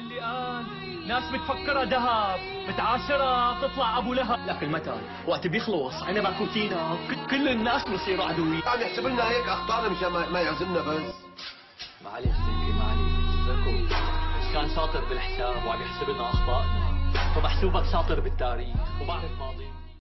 اللي قال ناس بتفكرها ذهب بتعاشرها بتطلع أبو لهب. لكن المثل وقت بيخلص. عنا باكوتينا. كل الناس بصيروا عدوي. يعني عم يحسب لنا هيك اخطائنا مشان ما يعزمنا بس. معلش زكي معلش زكو بس كان شاطر بالحساب وعم يحسب لنا أخطائنا. فمحسوبك شاطر بالتاريخ. وبعرف ما